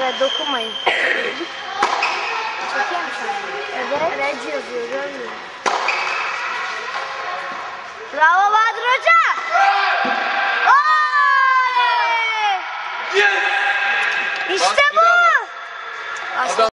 ve dokunmayın. Çekiyor musun? Evet. Reci yazıyor görmüyor Bravo Bahadır Hoca. Oley! Yes! İşte bu. Adam-